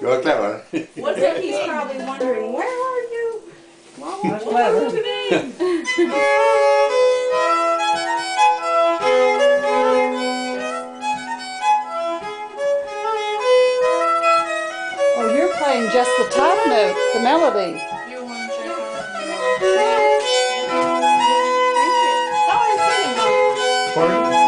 You're clever. What's that he's probably wondering, where are you? Well, what was your? playing just the top note, the melody. Pardon?